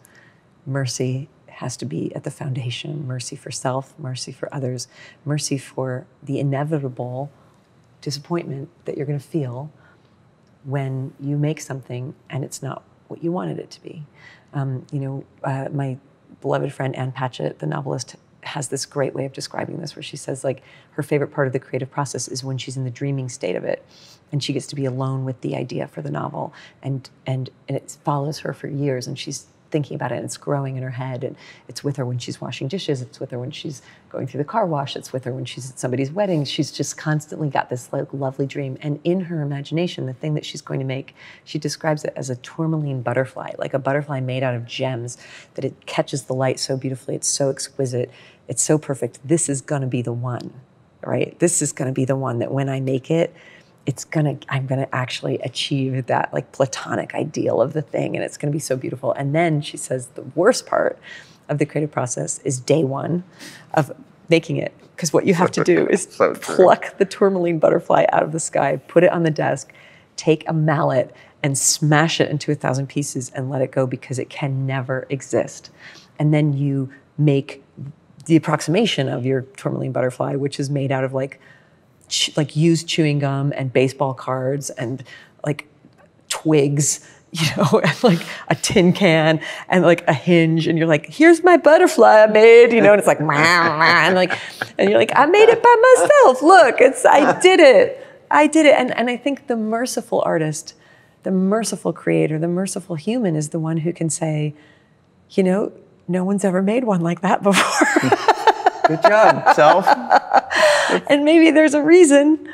mercy has to be at the foundation mercy for self, mercy for others, mercy for the inevitable disappointment that you're going to feel when you make something and it's not what you wanted it to be. Um, you know, uh, my beloved friend Ann Patchett, the novelist, has this great way of describing this where she says like her favorite part of the creative process is when she's in the dreaming state of it and she gets to be alone with the idea for the novel and and and it follows her for years and she's thinking about it and it's growing in her head and it's with her when she's washing dishes it's with her when she's going through the car wash it's with her when she's at somebody's wedding. She's just constantly got this like lovely dream. And in her imagination the thing that she's going to make she describes it as a tourmaline butterfly like a butterfly made out of gems that it catches the light so beautifully it's so exquisite it's so perfect. This is going to be the one right? This is going to be the one that when i make it it's gonna i'm gonna actually achieve that like platonic ideal of the thing and it's gonna be so beautiful. And then she says the worst part of the creative process is day one of making it because what you have to do is So pluck the tourmaline butterfly out of the sky put it on the desk take a mallet and smash it into a thousand pieces and let it go because it can never exist. And then you make the approximation of your tourmaline butterfly which is made out of like ch- like used chewing gum and baseball cards and like twigs, you know, and like a tin can and like a hinge, and you're like, "Here's my butterfly I made," you know, and it's like, and like, and you're like, "I made it by myself. Look, it's I did it, I did it." And and I think the merciful artist, the merciful creator, the merciful human is the one who can say, you know, no one's ever made one like that before. Good job, self. And maybe there's a reason,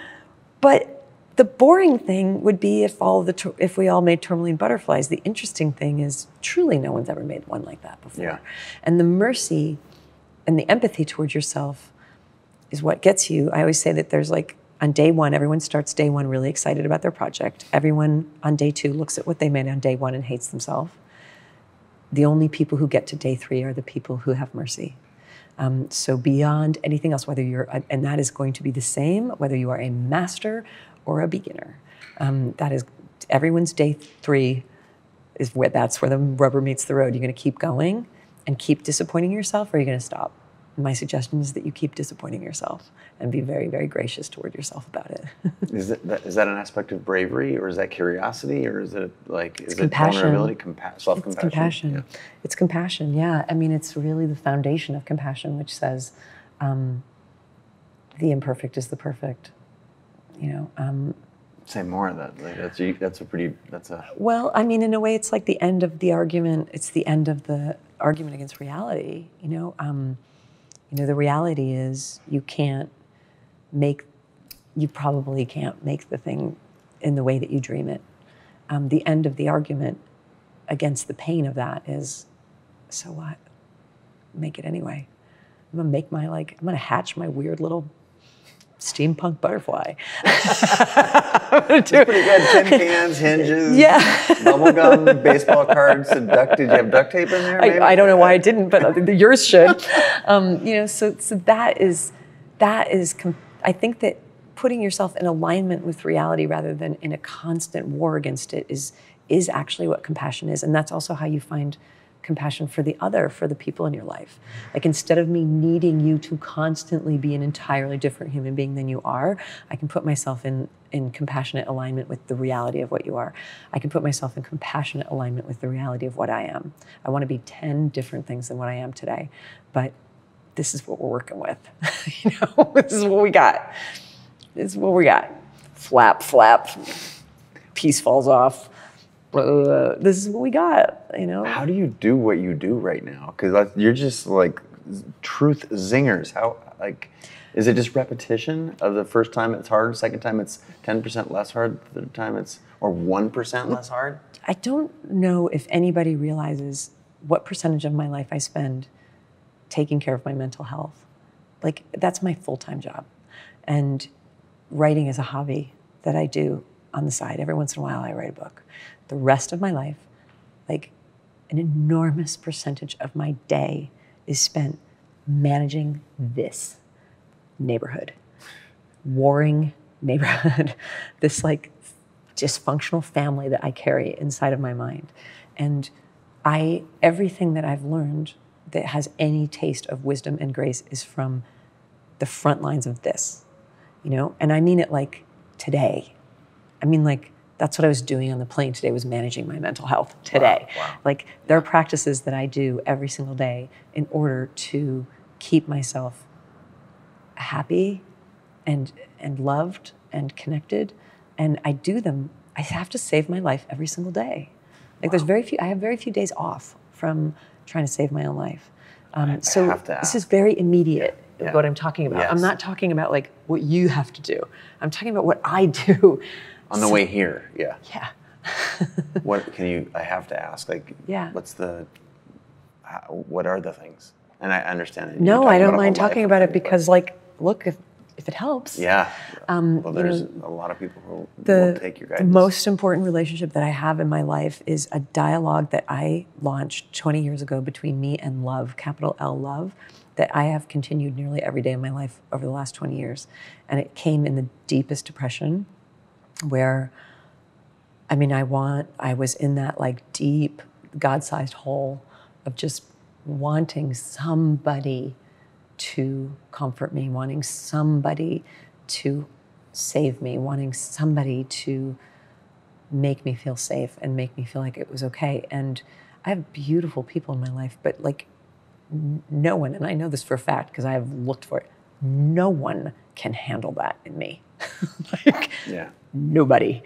but the boring thing would be if all the if we all made tourmaline butterflies. The interesting thing is truly no one's ever made one like that before. Yeah. And the mercy and the empathy towards yourself is what gets you. I always say that there's like on day one, everyone starts day one really excited about their project. Everyone on day two looks at what they made on day one and hates themselves. The only people who get to day three are the people who have mercy. Um, so beyond anything else, whether you're, and that is going to be the same, whether you are a master or a beginner. Um, that is, everyone's day three is where that's where the rubber meets the road. You're going to keep going and keep disappointing yourself, or are you're going to stop. My suggestion is that you keep disappointing yourself and be very, very gracious toward yourself about it. is, that, is that an aspect of bravery, or is that curiosity, or is it like is it compassion. vulnerability, compa- self It's compassion? compassion. It's compassion. Yeah. I mean, it's really the foundation of compassion, which says, um, "The imperfect is the perfect." You know. Um, Say more of that. Like that's a, that's a pretty that's a well, I mean, in a way, it's like the end of the argument. It's the end of the argument against reality. You know. Um, you know, the reality is you can't make. You probably can't make the thing in the way that you dream it. Um, the end of the argument against the pain of that is, so what? Make it anyway. I'm gonna make my like. I'm gonna hatch my weird little steampunk butterfly. It's pretty good. Tin cans, hinges, Yeah. bubblegum, baseball cards, and duct. Did you have duct tape in there? I, I don't know why I didn't, but yours should. Um, you know, so so that is that is. Com- I think that putting yourself in alignment with reality rather than in a constant war against it is is actually what compassion is, and that's also how you find compassion for the other, for the people in your life. Like instead of me needing you to constantly be an entirely different human being than you are, I can put myself in in compassionate alignment with the reality of what you are. I can put myself in compassionate alignment with the reality of what I am. I want to be 10 different things than what I am today, but this is what we're working with. you know, this is what we got. This is what we got. Flap, flap, piece falls off. Uh, this is what we got, you know. How do you do what you do right now? Because you're just like truth zingers. How like is it just repetition of the first time it's hard, second time it's ten percent less hard, third time it's or one percent less hard? I don't know if anybody realizes what percentage of my life I spend taking care of my mental health. Like that's my full-time job. And writing is a hobby that I do on the side. Every once in a while I write a book. The rest of my life, like an enormous percentage of my day is spent managing this neighborhood, warring neighborhood, this like dysfunctional family that I carry inside of my mind. And I everything that I've learned that has any taste of wisdom and grace is from the front lines of this. You know, and I mean it like today. I mean like that's what I was doing on the plane today was managing my mental health today. Wow, wow. Like there are practices that I do every single day in order to keep myself happy and and loved and connected and I do them I have to save my life every single day. Like there's very few I have very few days off from trying to save my own life. Um, so have to this is very immediate Yeah. what I'm talking about. I'm not talking about like what you have to do. I'm talking about what I do. On the way here, yeah. Yeah. What can you? I have to ask. Like, Yeah. What's the? How, what are the things? And I understand. that you're No, I don't mind talking about it things, but- because like look if if it helps. Yeah. Um, well, you there's know, a lot of people who will the take your the guidance. most important relationship that I have in my life is a dialogue that I launched 20 years ago between me and love, capital L love, that I have continued nearly every day of my life over the last 20 years. And it came in the deepest depression where I mean, I want, I was in that like deep, God sized hole of just wanting somebody to comfort me, wanting somebody to save me, wanting somebody to make me feel safe and make me feel like it was okay. And I have beautiful people in my life, but like no one, and I know this for a fact because I have looked for it, no one can handle that in me. like, Yeah. nobody.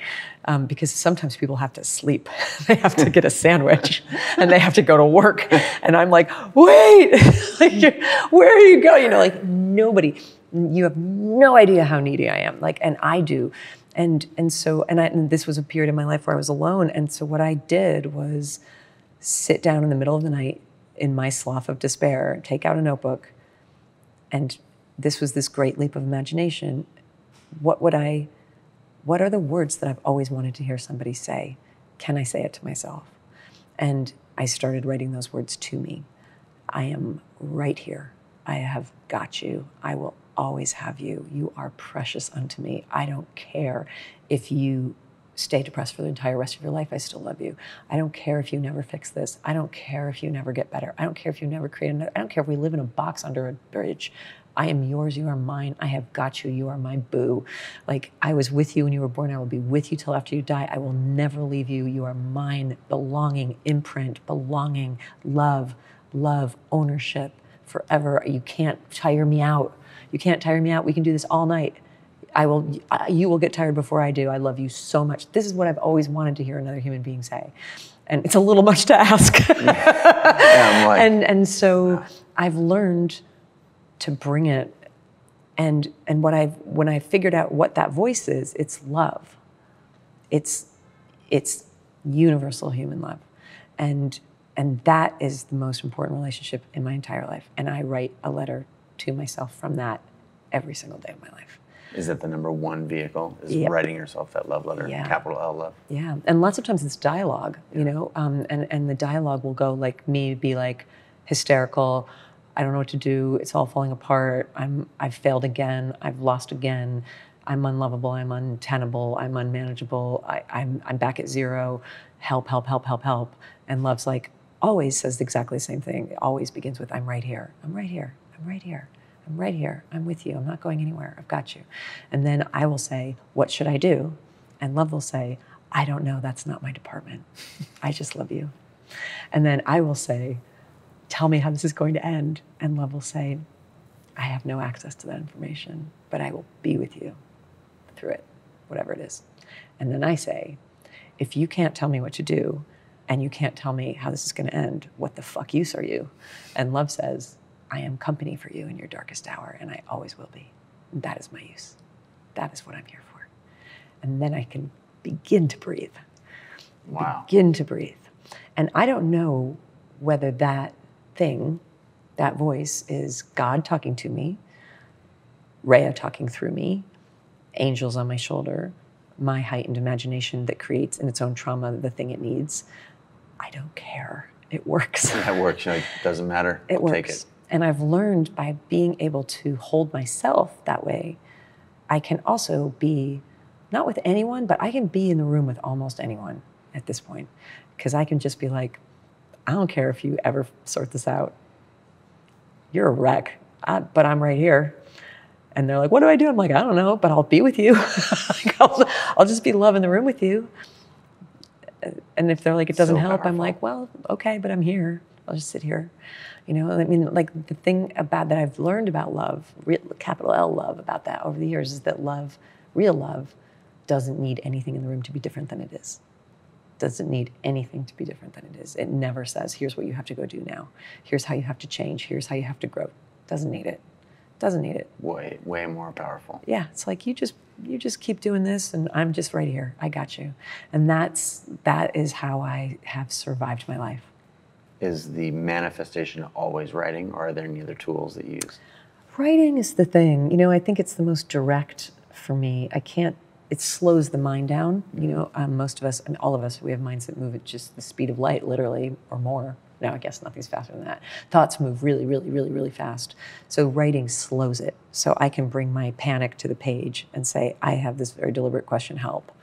Um, because sometimes people have to sleep. They have to get a sandwich and they have to go to work. And i'm like wait like, where are you going you know like nobody. You have no idea how needy i am. Like and i do. And and so and, I, and this was a period in my life where i was alone. And so what i did was sit down in the middle of the night in my slough of despair take out a notebook and this was this great leap of imagination what would i what are the words that I've always wanted to hear somebody say? Can I say it to myself? And I started writing those words to me. I am right here. I have got you. I will always have you. You are precious unto me. I don't care if you stay depressed for the entire rest of your life. I still love you. I don't care if you never fix this. I don't care if you never get better. I don't care if you never create another. I don't care if we live in a box under a bridge. I am yours, you are mine. I have got you, you are my boo. Like I was with you when you were born, I will be with you till after you die. I will never leave you. You are mine, belonging, imprint, belonging, love, love, ownership, forever. You can't tire me out. You can't tire me out. We can do this all night. I will. You will get tired before I do. I love you so much. This is what I've always wanted to hear another human being say, and it's a little much to ask. Yeah, like, and and so ah. I've learned to bring it and and what I've when I figured out what that voice is, it's love. It's it's universal human love. And and that is the most important relationship in my entire life. And I write a letter to myself from that every single day of my life. Is that the number one vehicle? Is Yep. writing yourself that love letter, Yeah. capital L love? Yeah, and lots of times it's dialogue, you know, um, and and the dialogue will go like me be like hysterical. I don't know what to do. It's all falling apart. I'm I've failed again. I've lost again. I'm unlovable. I'm untenable. I'm unmanageable. I, I'm I'm back at zero. Help! Help! Help! Help! Help! And love's like always says exactly the same thing. It always begins with I'm right here. I'm right here. I'm right here. I'm right here. I'm with you. I'm not going anywhere. I've got you. And then I will say, What should I do? And love will say, I don't know. That's not my department. I just love you. And then I will say, Tell me how this is going to end. And love will say, I have no access to that information, but I will be with you through it, whatever it is. And then I say, If you can't tell me what to do, and you can't tell me how this is going to end, what the fuck use are you? And love says, I am company for you in your darkest hour, and I always will be. That is my use. That is what I'm here for. And then I can begin to breathe Wow. begin to breathe. And I don't know whether that thing, that voice, is God talking to me, Rayya talking through me, angels on my shoulder, my heightened imagination that creates in its own trauma the thing it needs. I don't care. It works. That works. You're like, doesn't matter. It I'll works. Take it. And I've learned by being able to hold myself that way, I can also be not with anyone, but I can be in the room with almost anyone at this point. Because I can just be like, I don't care if you ever sort this out. You're a wreck, I, but I'm right here. And they're like, What do I do? I'm like, I don't know, but I'll be with you. Like, I'll, I'll just be love in the room with you. And if they're like, It doesn't So help, I'm like, Well, okay, but I'm here. I'll just sit here. You know, I mean, like the thing about that I've learned about love, real, capital L love, about that over the years is that love, real love, doesn't need anything in the room to be different than it is. Doesn't need anything to be different than it is. It never says, here's what you have to go do now. Here's how you have to change. Here's how you have to grow. Doesn't need it. Doesn't need it. Way, way more powerful. Yeah, it's like you just you just keep doing this and I'm just right here. I got you. And that's that is how I have survived my life. Is the manifestation always writing, or are there any other tools that you use? Writing is the thing. You know, I think it's the most direct for me. I can't, it slows the mind down. You know, um, most of us, I mean, all of us, we have minds that move at just the speed of light, literally, or more. Now, I guess nothing's faster than that. Thoughts move really, really, really, really fast. So writing slows it. So I can bring my panic to the page and say, I have this very deliberate question, help.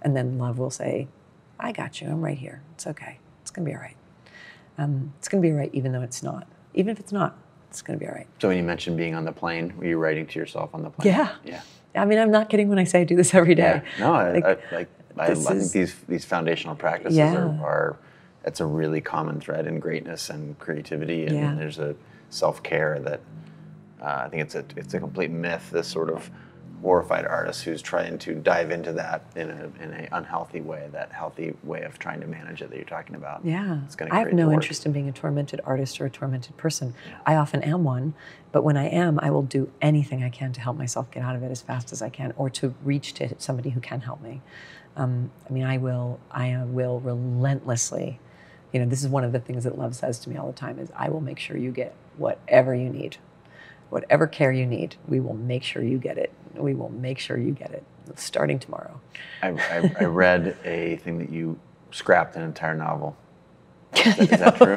And then love will say, I got you. I'm right here. It's okay. It's going to be all right. Um, it's going to be all right, even though it's not. Even if it's not, it's going to be all right. So when you mentioned being on the plane, were you writing to yourself on the plane? Yeah. Yeah. I mean, I'm not kidding when I say I do this every day. Yeah. No, I, Like, I, like, I, I think these these foundational practices Yeah. are, are it's a really common thread in greatness and creativity, and Yeah. there's a self care that uh, I think it's a it's a complete myth. This sort of horrified artist who's trying to dive into that in a in a unhealthy way, that healthy way of trying to manage it that you're talking about. Yeah. it's going I have no interest in being a tormented artist or a tormented person. I often am one, but when I am, I will do anything I can to help myself get out of it as fast as I can or to reach to somebody who can help me. Um, I mean, I will, I will relentlessly, you know, this is one of the things that love says to me all the time is I will make sure you get whatever you need. Whatever care you need, we will make sure you get it. We will make sure you get it starting tomorrow. I, I, I read a thing that you scrapped an entire novel. Is that, is that true?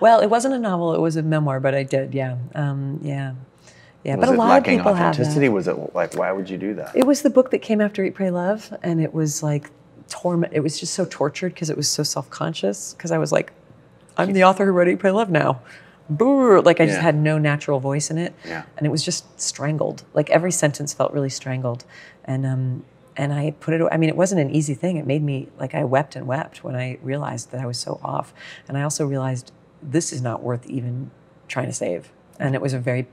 Well, it wasn't a novel; it was a memoir. But I did, yeah, um, yeah, yeah. Was but a lot of people have authenticity? that. Was it like why would you do that? It was the book that came after Eat, Pray, Love, and it was like torment. It was just so tortured because it was so self-conscious. Because I was like, I'm the author who wrote Eat, Pray, Love now. Boo! Like I just Yeah. had no natural voice in it, Yeah. and it was just strangled. Like every sentence felt really strangled, and um, and I put it. I mean, it wasn't an easy thing. It made me like I wept and wept when I realized that I was so off, and I also realized this is not worth even trying to save. And it was a very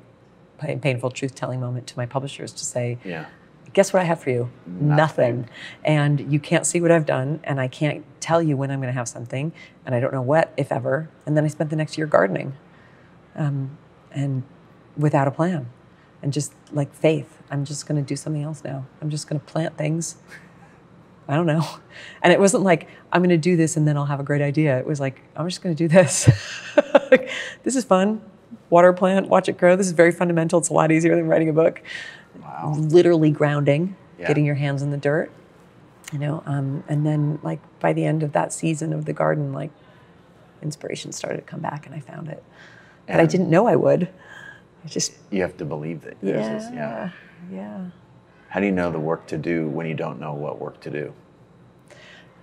pa- painful truth-telling moment to my publishers to say, Yeah. guess what I have for you? Nothing. And you can't see what I've done, and I can't tell you when I'm going to have something, and I don't know what, if ever. And then I spent the next year gardening, um, and without a plan, and just like faith. I'm just going to do something else now. I'm just going to plant things. I don't know. And it wasn't like, I'm going to do this and then I'll have a great idea. It was like, I'm just going to do this. this is fun. water plant, watch it grow. This is very fundamental. It's a lot easier than writing a book. Wow. Literally grounding, Yeah. getting your hands in the dirt, you know. Um, and then, like by the end of that season of the garden, like inspiration started to come back, and I found it. But I didn't know I would. I just You have to believe that. yeah, this- yeah. yeah. How do you know the work to do when you don't know what work to do?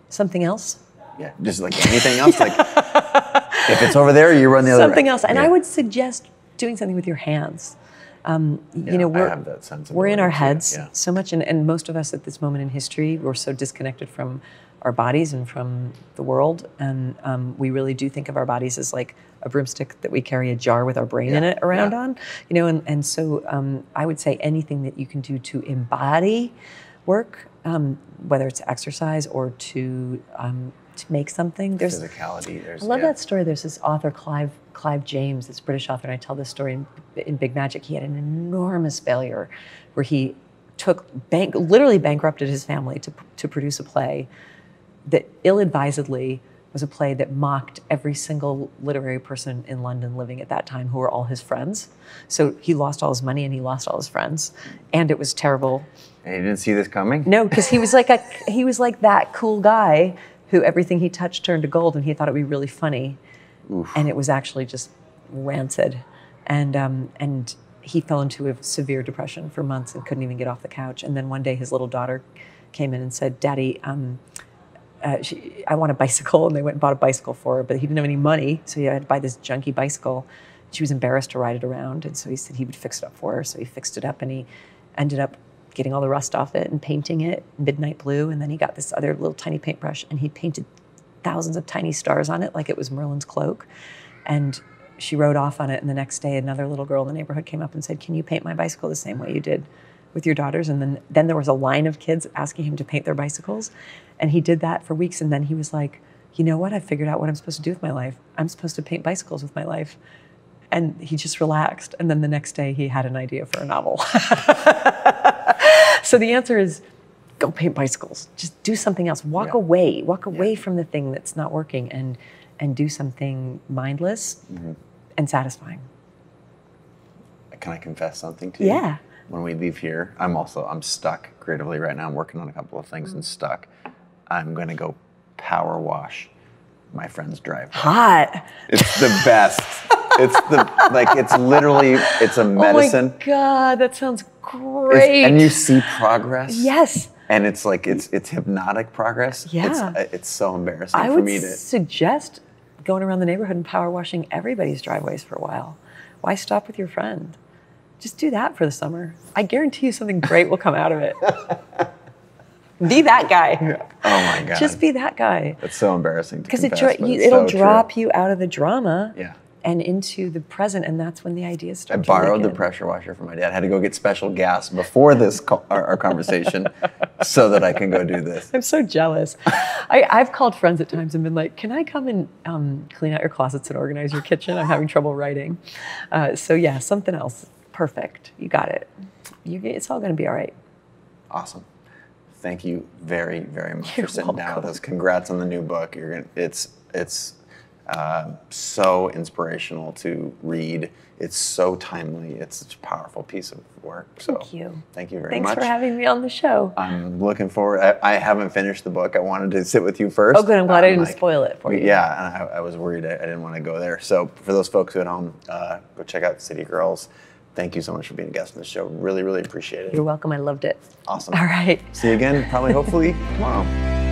Something else. Yeah, just like anything else. Like if it's over there, you run the other. something way. else. And Yeah. I would suggest doing something with your hands. Um, Yeah, you know, we're, have that sense of we're in our heads yeah. so much, and, and most of us at this moment in history, we're so disconnected from our bodies and from the world, and um, we really do think of our bodies as like a broomstick that we carry a jar with our brain in it around yeah. on, you know, and, and so um, I would say anything that you can do to embody work, um, whether it's exercise or to um, to make something. There's physicality. There's. I love yeah. that story. There's this author, Clive, Clive James, this British author, and I tell this story in, in Big Magic. He had an enormous failure where he took bank, literally bankrupted his family to, to produce a play that ill-advisedly was a play that mocked every single literary person in London living at that time who were all his friends. So he lost all his money and he lost all his friends. And it was terrible. And you didn't see this coming. No, because he was like a he was like that cool guy who everything he touched turned to gold, and he thought it would be really funny, and it was actually just rancid, and um, and he fell into a severe depression for months and couldn't even get off the couch. And then one day his little daughter came in and said, "Daddy." Um, uh, she, I want a bicycle, and they went and bought a bicycle for her, but he didn't have any money, so he had to buy this junky bicycle. She was embarrassed to ride it around, and so he said he would fix it up for her. So he fixed it up, and he ended up getting all the rust off it and painting it midnight blue. And then he got this other little tiny paintbrush, and he painted thousands of tiny stars on it, like it was Merlin's cloak. And she rode off on it, and the next day, another little girl in the neighborhood came up and said, "Can you paint my bicycle the same way you did?" With your daughters and then then there was a line of kids asking him to paint their bicycles and he did that for weeks and then he was like you know what? I figured out what i'm supposed to do with my life. I'm supposed to paint bicycles with my life. And he just relaxed and then the next day he had an idea for a novel. So the answer is go paint bicycles. Just do something else. Walk Yeah. away. Walk away from the thing that's not working and and do something mindless Mm-hmm. and satisfying. Can I confess something to you? Yeah. When we leave here, I'm also I'm stuck creatively right now. I'm working on a couple of things and stuck. I'm gonna go power wash my friend's driveway. hot It's the best. it's the like it's literally it's a medicine. Oh my god, that sounds It's- great. and you see progress. yes, And it's like it's it's hypnotic progress. It's Yeah. uh, it's so embarrassing I for me to suggest going around the neighborhood and power washing everybody's driveways for a while. Why stop with your friend? Just do that for the summer. I guarantee you something great will come out of it. be that guy. Oh my god. Just be that guy. It's so embarrassing Because it it'll so true. drop you out of the drama Yeah. and into the present, and that's when the ideas I start. to borrowed the pressure washer from my dad. I had to go get special gas before this co- our, our conversation, so that I can go do this. I'm so jealous. I, I've called friends at times and been like, "Can I come and um, clean out your closets and organize your kitchen? I'm having trouble writing." Uh, so yeah, something else. Perfect. You got it. You, it's all going to be all right. Awesome. Thank you very, very much You're for sitting down with us. Congrats on the new book. You're gonna, it's it's uh, so inspirational to read. It's so timely. It's such a powerful piece of work. So Thank you. Thank you very Thanks much. Thanks for having me on the show. I'm looking forward. I, I haven't finished the book. I wanted to sit with you first. Oh, good. I'm glad I Um, didn't spoil it for you. Yeah, I, I was worried. I, I didn't want to go there. So for those folks who at home, uh, go check out City Girls. Thank you so much for being a guest on the show. Really, really appreciate it. You're welcome. I loved it. Awesome. All right. See you again, probably, hopefully tomorrow.